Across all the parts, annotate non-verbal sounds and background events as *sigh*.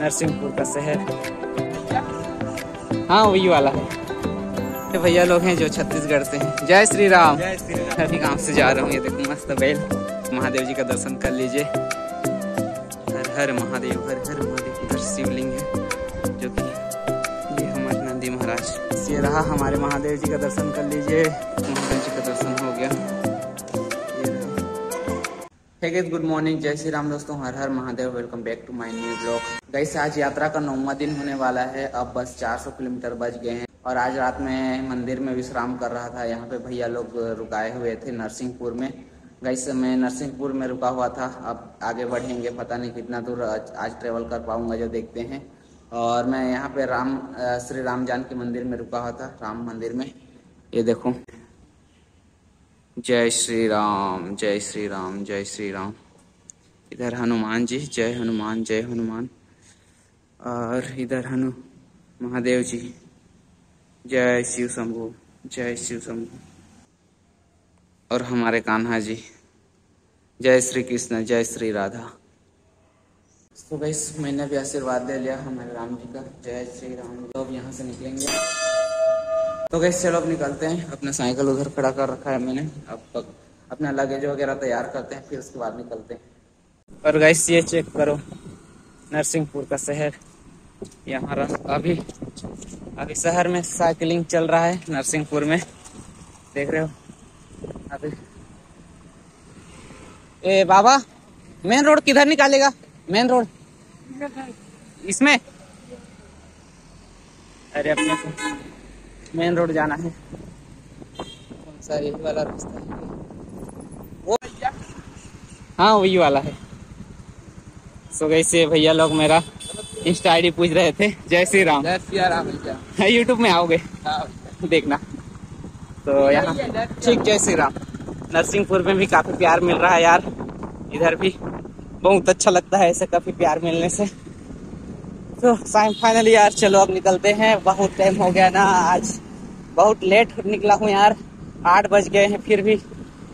नरसिंहपुर का शहर। हाँ वही वाला। है भैया लोग हैं जो छत्तीसगढ़ से हैं। जय श्री राम जय श्री अभी गाँव से जा रहा हूँ ये देखो मस्त बैल। महादेव जी का दर्शन कर लीजिए। हर हर महादेव हर हर महादेव उधर शिवलिंग है जो कि ये हमारे नंदी महाराज ये रहा। हमारे महादेव जी का दर्शन कर लीजिए। गाइस गुड मॉर्निंग जय श्री राम दोस्तों हर हर Mahadev. Welcome back to my new blog guys आज यात्रा का नौवा दिन होने वाला है। अब बस 400 किलोमीटर बच गए हैं और आज रात में मंदिर में विश्राम कर रहा था। यहाँ पे भैया लोग रुकाए हुए थे नरसिंहपुर में। गाइस मैं नरसिंहपुर में रुका हुआ था। अब आगे बढ़ेंगे। पता नहीं कितना दूर आज, ट्रेवल कर पाऊँगा जो देखते हैं। और मैं यहाँ पे राम श्री राम जानकी मंदिर में रुका हुआ था राम मंदिर में। ये देखो। जय श्री राम जय श्री राम जय श्री राम इधर हनुमान जी, जय हनुमान जय हनुमान। और इधर हनु, महादेव जी, जय शिव शंभु, जय शिव शंभु। और हमारे कान्हा जी, जय श्री कृष्ण, जय श्री राधा। तो गैस मैंने भी आशीर्वाद ले लिया हमारे राम जी का। जय श्री राम अब यहाँ से निकलेंगे। तो गैस चलो अब निकलते हैं। अपना साइकिल उधर खड़ा कर रखा है मैंने। अब अपना लगेज वगैरह तैयार करते हैं, फिर उसके बाद निकलते हैं। और गैस ये चेक करो, नरसिंहपुर का शहर। यहाँ अभी अभी शहर में साइकिलिंग चल रहा है, नरसिंहपुर में। देख रहे हो? अभी ए, बाबा मेन रोड किधर निकालेगा? मेन रोड इसमें? अरे अपने को मेन रोड जाना है। कौन सा यही वाला रास्ता है? वो हाँ वही वाला है। सो कैसे भैया लोग मेरा इंस्टा आईडी पूछ रहे थे जय श्री राम। जय श्री राम भैया। यूट्यूब में आओगे। हाँ। देखना। तो यहाँ। ठीक जय श्री राम। नरसिंहपुर में भी काफ़ी प्यार मिल रहा है यार। इधर भी बहुत अच्छा लगता है ऐसे काफ़ी प्यार मिलने से। तो फाइनली यार चलो अब निकलते हैं। बहुत टाइम हो गया ना आज। बहुत लेट निकला हूँ यार। आठ बज गए हैं फिर भी।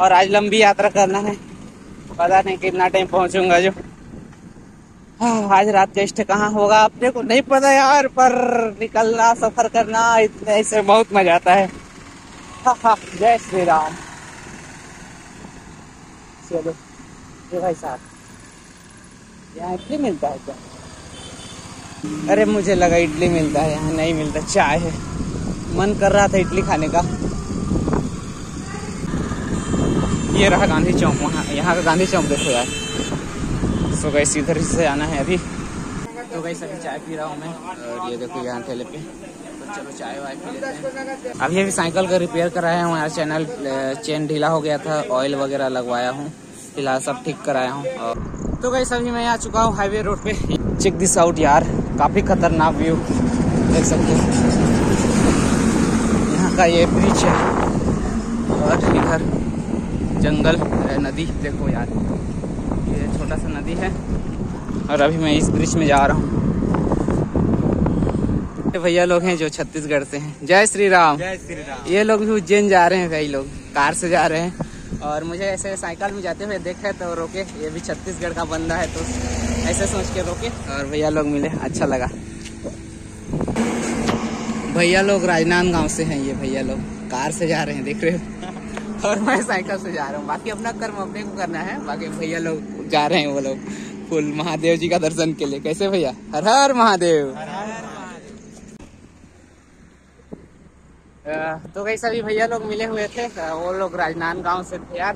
और आज लंबी यात्रा करना है। पता नहीं कितना टाइम पहुंचूँगा जो। हाँ, आज रात का स्टे कहाँ होगा अपने को नहीं पता यार पर निकलना सफ़र करना इतने ऐसे बहुत मज़ा आता है। हाँ, हाँ, जय श्री राम। चलो ये भाई साहब यहाँ इडली मिलता है क्या? अरे मुझे लगा इडली मिलता है यहाँ नहीं मिलता चाय है। मन कर रहा था इडली खाने का। ये रहा गांधी चौक, वहाँ यहाँ का गांधी चौक देखो यार। सो गई इधर से आना है अभी। तो गई अभी चाय पी रहा हूँ मैं। और ये देखो यहाँ ठेले पे। चलो चाय वाय अभी अभी साइकिल का रिपेयर कराया हूँ यार चैनल चेन ढीला हो गया था ऑयल वगैरह लगवाया हूँ। फ़िलहाल सब ठीक कराया हूँ। तो गई अभी मैं आ चुका हूँ हाईवे रोड पे। चेक दिस आउट यार, काफ़ी खतरनाक व्यू देख सकते हो। का ये ब्रिज है। और इधर जंगल नदी देखो यार। ये छोटा सा नदी है। और अभी मैं इस ब्रिज में जा रहा हूँ। भैया लोग हैं जो छत्तीसगढ़ से हैं। जय श्री राम जय श्री राम ये लोग भी उज्जैन जा रहे हैं कई लोग। कार से जा रहे हैं। और मुझे ऐसे साइकिल में जाते हुए देखा तो रोके। ये भी छत्तीसगढ़ का बंदा है तो ऐसे सोच के रोके। और भैया लोग मिले। अच्छा लगा। भैया लोग राजनांदगांव से हैं ये भैया लोग। कार से जा रहे हैं देख रहे हो? और मैं साइकिल से जा रहा हूँ। बाकी अपना कर्म अपने को करना है। बाकी भैया लोग जा रहे हैं वो लोग फुल महादेव जी का दर्शन के लिए। कैसे भैया? हर हर महादेव। तो कई सभी भैया लोग मिले हुए थे। वो लोग राजनांद राजनांदगांव से थे यार।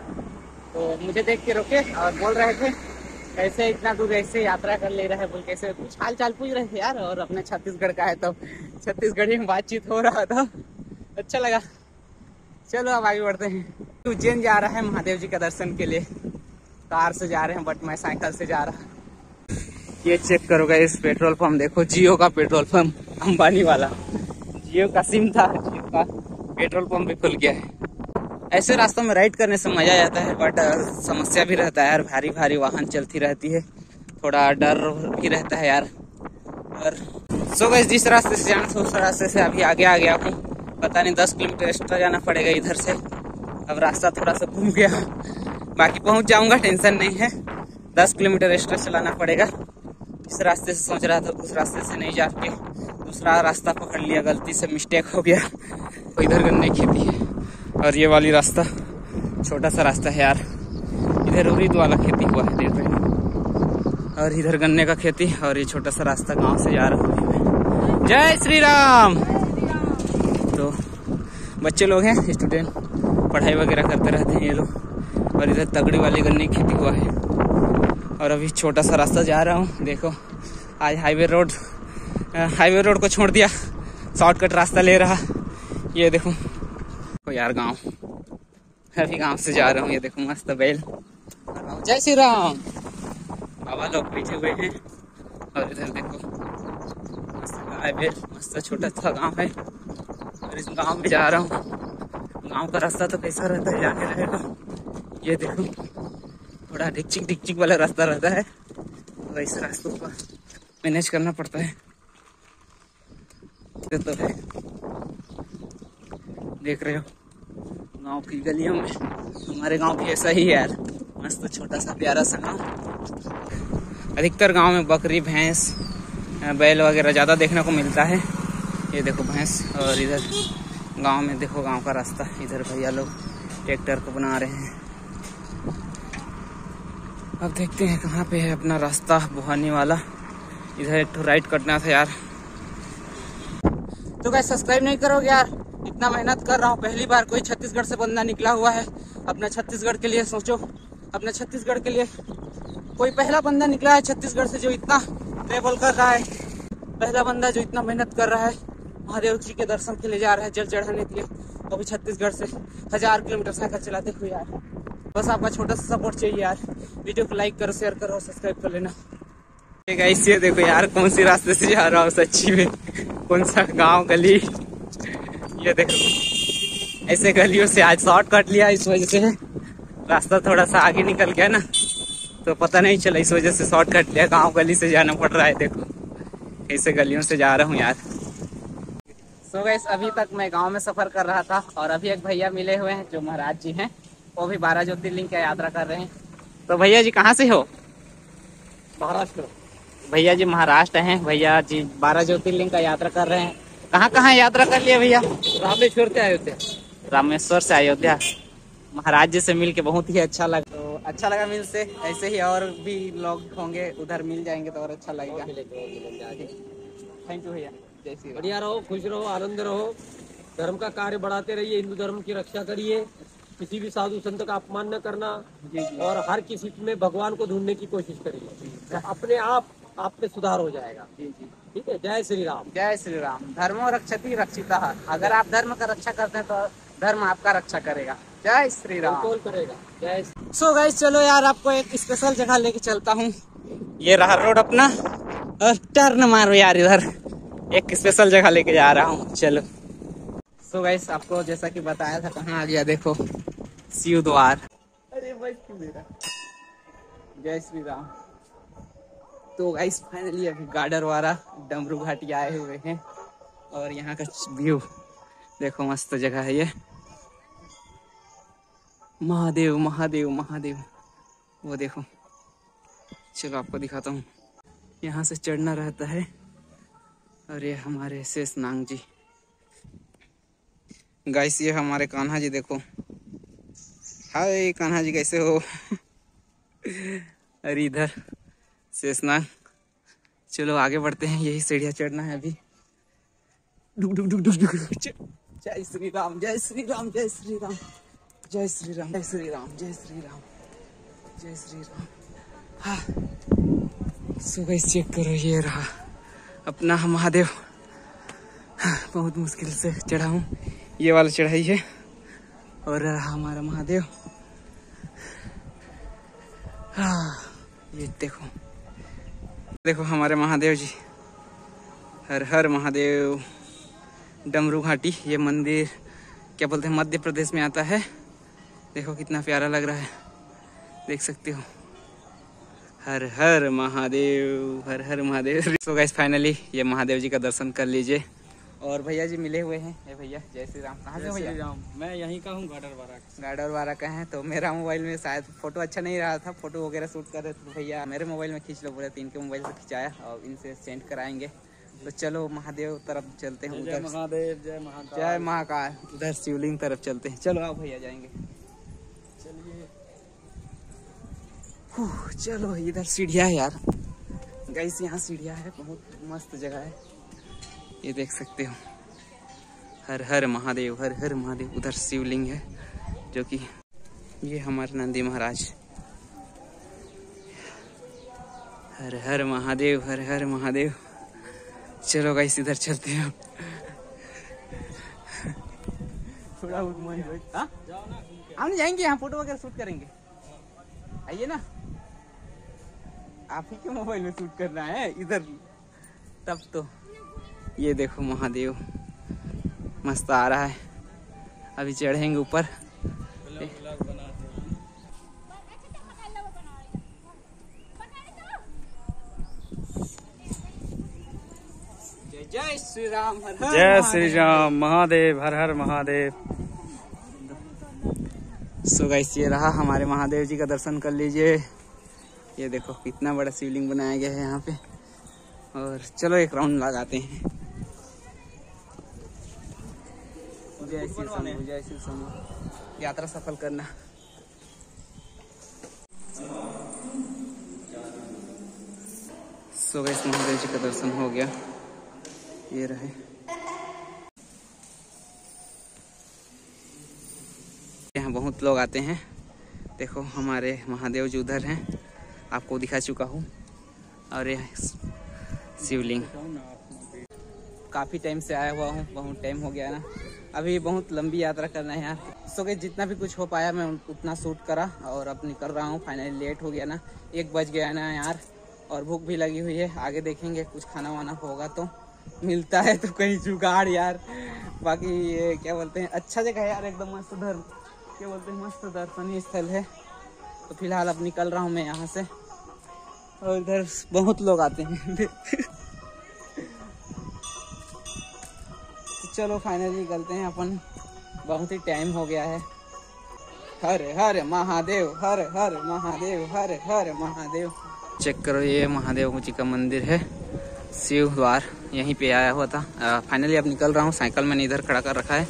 तो मुझे देख के रोके और बोल रहे थे। कैसे इतना दूर ऐसे यात्रा कर ले रहे बोल कैसे कुछ हाल चाल पूछ रहे थे यार, और अपने छत्तीसगढ़ का है तो छत्तीसगढ़ी में बातचीत हो रहा था। अच्छा लगा। चलो अब आगे बढ़ते हैं। उज्जैन जा रहा है महादेव जी का दर्शन के लिए। कार से जा रहे हैं, बट मैं साइकिल से जा रहा ये चेक करोगे, इस पेट्रोल पंप, देखो, जियो का पेट्रोल पंप, अंबानी वाला। जियो का सिम था, जियो का पेट्रोल पंप भी खुल गया है। ऐसे रास्तों में राइड करने से मज़ा आता है बट समस्या भी रहता है यार। भारी भारी वाहन चलती रहती है। थोड़ा डर भी रहता है यार। और सो गए जिस रास्ते से जाना था, उस रास्ते से अभी आगे आ गया हूँ। पता नहीं, दस किलोमीटर एक्स्ट्रा जाना पड़ेगा इधर से। अब रास्ता थोड़ा सा घूम गया। बाकी पहुँच जाऊँगा, टेंशन नहीं है। दस किलोमीटर एक्स्ट्रा चलाना पड़ेगा। इस रास्ते से सोच रहा था, उस रास्ते से नहीं जाके दूसरा रास्ता पकड़ लिया। गलती से मिस्टेक हो गया। इधर गन्ने खेती और ये वाली रास्ता, छोटा सा रास्ता है यार। इधर उरीद वाला खेती हुआ है, देख रहे और इधर गन्ने का खेती और ये छोटा सा रास्ता गाँव से जा रहा हूँ। जय श्री राम! तो बच्चे लोग हैं स्टूडेंट पढ़ाई वगैरह करते रहते हैं ये लोग। और इधर तगड़ी वाली गन्ने की खेती हुआ है। और अभी छोटा सा रास्ता जा रहा हूँ, देखो। आज हाईवे रोड हाईवे रोड को छोड़ दिया शॉर्टकट रास्ता ले रहा। ये देखो। तो यार गाँव। अभी गाँव से जा रहा हूँ ये देखो मस्त बैल। जय श्री राम। बाबा लोग बैठे हुए हैं। और इधर देखो मस्त गाय बैल मस्त छोटा सा गाँव है। और इस गाँव में जा रहा हूँ। गाँव का रास्ता तो कैसा रहता है जाके रहेगा। ये देखो थोड़ा डिक्चिक डिक्चिक वाला रास्ता रहता है। तो इस रास्तों को मैनेज करना पड़ता है। ये तो है। देख रहे हो। गाँव की गलियों में। हमारे गाँव भी ऐसा ही है यार। मस्त छोटा सा प्यारा सा गाँव। अधिकतर गाँव में बकरी, भैंस, बैल वगैरह ज़्यादा देखने को मिलता है। ये देखो भैंस और इधर गाँव में देखो, गाँव का रास्ता। इधर भैया लोग ट्रैक्टर को बना रहे हैं। अब देखते हैं कहाँ पे है अपना रास्ता, बुहानी वाला। इधर एक राइट कटना था यार। तो क्या सब्सक्राइब नहीं करोगे यार? इतना मेहनत कर रहा हूँ, पहली बार कोई छत्तीसगढ़ से बंदा निकला हुआ है। अपना छत्तीसगढ़ के लिए सोचो, अपने छत्तीसगढ़ के लिए। कोई पहला बंदा निकला है छत्तीसगढ़ से जो इतना ट्रेवल कर रहा है, पहला बंदा जो इतना मेहनत कर रहा है, महादेव जी के दर्शन के लिए जा रहा है, जल चढ़ाने के लिए। वो भी छत्तीसगढ़ से, हज़ार किलोमीटर साइकिल चलाते हुए यार बस आपका छोटा सा सपोर्ट चाहिए यार। वीडियो को लाइक करो शेयर करो सब्सक्राइब कर लेना। ये देखो यार, कौन सी रास्ते से जा रहा हूँ, सच्ची में। कौन सा गाँव गली। ये देखो। ऐसे गलियों से आज शॉर्ट कट लिया इस वजह से। रास्ता थोड़ा सा आगे निकल गया ना तो पता नहीं चला इस वजह से शॉर्ट कट लिया। गाँव गली से जाना पड़ रहा है देखो। ऐसे गलियों से जा रहा हूँ यार। सो so गैस अभी तक मैं गाँव में सफ़र कर रहा था और अभी एक भैया मिले हुए हैं जो महाराज जी हैं। वो भी बारह ज्योतिर्लिंग की यात्रा कर रहे हैं। तो भैया जी कहाँ से हो? महाराष्ट्र। भैया जी महाराष्ट्र हैं। भैया जी बारह ज्योतिर्लिंग का यात्रा कर रहे हैं। कहाँ कहाँ यात्रा कर लिए भैया? रामेश्वर से अयोध्या रामेश्वर से अयोध्या महाराज जी से मिल के बहुत ही अच्छा लगा तो अच्छा लगा मिल से। ऐसे ही और भी लोग होंगे उधर मिल जाएँगे तो और अच्छा लगेगा। थैंक यू भैया। जय श्री बढ़िया रहो खुश रहो आनंद रहो। धर्म का कार्य बढ़ाते रहिए हिंदू धर्म की रक्षा करिए। किसी भी साधु संत का अपमान न करना और हर किसी में भगवान को ढूँढने की कोशिश करिए। तो अपने आप आप पे सुधार हो जाएगा। जी जी। ठीक है? जय श्री राम। जय श्री राम। धर्मो रक्षति रक्षिता। अगर आप धर्म का रक्षा करते हैं तो धर्म आपका रक्षा करेगा। जय श्री राम। कौन करेगा? जय सो गाइस चलो यार आपको एक स्पेशल जगह लेके चलता हूँ। ये रहा रोड अपना। और टर्न मारो यार इधर। एक स्पेशल जगह लेके जा रहा हूँ। चलो। सो so गाइस आपको जैसा कि बताया था कहाँ आ गया देखो। शिव द्वार अरे बस मेरा? जय श्री राम। तो गाइस फाइनली अभी गार्डर वाला डमरू घाटी आए हुए हैं और यहाँ का व्यू देखो मस्त जगह है ये। महादेव महादेव महादेव, वो देखो। चलो आपको दिखाता हूँ। यहाँ से चढ़ना रहता है और ये हमारे शेष नांग जी। गाइस ये हमारे कान्हा जी देखो। हाय कान्हा जी, कैसे हो? *laughs* अरे इधर। शेषनाग चलो आगे बढ़ते हैं यही सीढ़ियाँ चढ़ना है अभी। डुक डुक डुक डुक डुक। जय श्री राम जय श्री राम जय श्री राम। जय श्री राम जय श्री राम जय श्री राम जय श्री राम। हाँ। सुबह चेक करो ये रहा। अपना महादेव। हाँ, बहुत मुश्किल से चढ़ा हूँ। ये वाला चढ़ाई है। और रहा हमारा महादेव। हाँ ये देखो। देखो हमारे महादेव जी। हर हर महादेव। डमरू घाटी, ये मंदिर क्या बोलते हैं, मध्य प्रदेश में आता है। देखो कितना प्यारा लग रहा है। देख सकते हो। हर हर महादेव, हर हर महादेव। सो गाइस फाइनली ये महादेव जी का दर्शन कर लीजिए। और भैया जी मिले हुए हैं। ये भैया जय श्री राम। कहाँ से भैया? राम। मैं यहीं का हूँ गाडर बारा गार्ड और बारह का है तो मेरा मोबाइल में शायद फ़ोटो अच्छा नहीं रहा था। फ़ोटो वगैरह शूट कर रहे थे तो भैया मेरे मोबाइल में खींच लो बोले तो इनके मोबाइल से खिंचाया और इनसे सेंड कराएँगे। तो चलो महादेव तरफ़ चलते हैं जय उधर। महादेव जय महाकाल। जय महाकाल। उधर शिवलिंग तरफ़ चलते हैं। चलो आओ भैया जाएँगे। चलिए। चलो इधर सीढ़िया है यार। गैस यहाँ सीढ़िया है बहुत मस्त जगह है। ये देख सकते हो। हर हर महादेव, हर हर महादेव, उधर शिवलिंग है, जो कि ये हमारे नंदी महाराज। हर हर महादेव, हर हर महादेव। चलो गैस इधर चलते हैं। थोड़ा हाँ? हम जाएँगे यहाँ फ़ोटो वगैरह शूट करेंगे। आइए ना। आप ही के मोबाइल में शूट करना है, इधर। तब तो। ये देखो महादेव मस्त आ रहा है। अभी चढ़ेंगे ऊपर। जय श्री राम जय श्री। राम महादेव हर हर महादेव। सो गाइस ये रहा हमारे महादेव जी का दर्शन कर लीजिए। ये देखो कितना बड़ा शिवलिंग बनाया गया है यहाँ पे। और चलो एक राउंड लगाते हैं। श्री जय श्री शंभू यात्रा सफल करना। सो गाइस महादेव जी का दर्शन हो गया। ये रहे। यहाँ बहुत लोग आते हैं। देखो हमारे महादेव जी उधर हैं। आपको दिखा चुका हूँ। और ये शिवलिंग। काफ़ी टाइम से आया हुआ हूँ, बहुत टाइम हो गया ना। अभी बहुत लंबी यात्रा करना है यार। सो के जितना भी कुछ हो पाया, मैं उतना शूट करा और अब निकल रहा हूँ। फाइनली लेट हो गया ना। एक बज गया ना यार। और भूख भी लगी हुई है। आगे देखेंगे, कुछ खाना वाना होगा तो। मिलता है तो कहीं जुगाड़ यार। बाकी ये क्या बोलते हैं अच्छा जगह यार, एकदम मस्त धर्म क्या बोलते हैं, मस्त दर्शनीय स्थल है। तो फ़िलहाल अब निकल रहा हूँ मैं यहाँ से। और इधर बहुत लोग आते हैं। *laughs* चलो फाइनली निकलते हैं अपन। बहुत ही टाइम हो गया है। हर हर महादेव, हर हर महादेव, हर हर महादेव। चेक करो, ये महादेव जी का मंदिर है। शिव द्वार, यहीं पे आया हुआ था। फाइनली अब निकल रहा हूँ। साइकिल मैंने इधर खड़ा कर रखा है।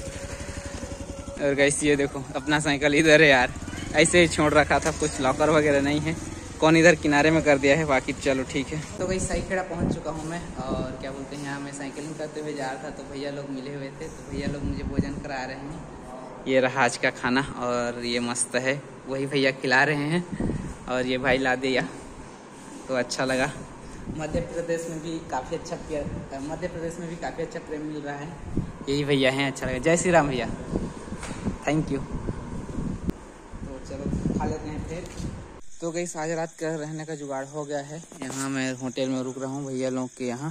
और गैस ये देखो, अपना साइकिल इधर है यार। ऐसे ही छोड़ रखा था, कुछ लॉकर वगैरह नहीं है। कौन इधर किनारे में कर दिया है बाकी चलो ठीक है। तो भाई सही खेड़ा पहुँच चुका हूँ मैं और क्या बोलते हैं यहाँ मैं साइकिलिंग करते हुए जा रहा था तो भैया लोग मिले हुए थे तो भैया लोग मुझे भोजन करा रहे हैं। ये रहा आज का खाना और ये मस्त है। वही भैया खिला रहे हैं और ये भाई ला दिया तो अच्छा लगा। मध्य प्रदेश में भी काफ़ी अच्छा प्यार मध्य प्रदेश में भी काफ़ी अच्छा प्रेम मिल रहा है। यही भैया हैं अच्छा लगा। जय श्री राम भैया। थैंक यू तो चलो खा लेते हैं फिर। तो गई आज रात का रहने का जुगाड़ हो गया है। यहाँ मैं होटल में रुक रहा हूँ, भैया लोग के यहाँ।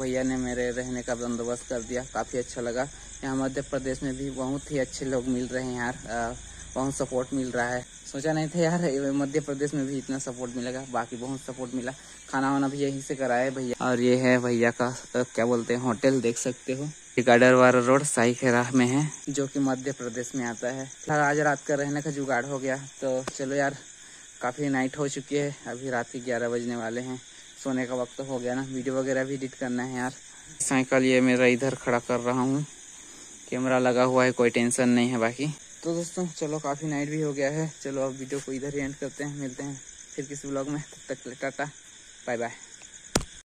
भैया ने मेरे रहने का बंदोबस्त कर दिया, काफ़ी अच्छा लगा। यहाँ मध्य प्रदेश में भी बहुत ही अच्छे लोग मिल रहे हैं यार बहुत सपोर्ट मिल रहा है। सोचा नहीं था यार मध्य प्रदेश में भी इतना सपोर्ट मिलेगा, बाकी बहुत सपोर्ट मिला। खाना वाना भी यहीं से कराए भैया। और ये है भैया का क्या बोलते हैं, होटल, देख सकते हो। गाडर वाला रोड साई खेरा में है, जो कि मध्य प्रदेश में आता है। आज रात का रहने का जुगाड़ हो गया तो चलो यार काफ़ी नाइट हो चुकी है, अभी रात के ग्यारह बजने वाले हैं। सोने का वक्त हो गया ना वीडियो वगैरह भी एडिट करना है यार। साइकिल ये मेरा इधर खड़ा कर रहा हूँ। कैमरा लगा हुआ है, कोई टेंशन नहीं है बाकी। तो दोस्तों, चलो काफ़ी नाइट भी हो गया है। चलो अब वीडियो को इधर ही एंड करते हैं, मिलते हैं फिर किसी ब्लॉग में। तब तक टाटा बाय बाय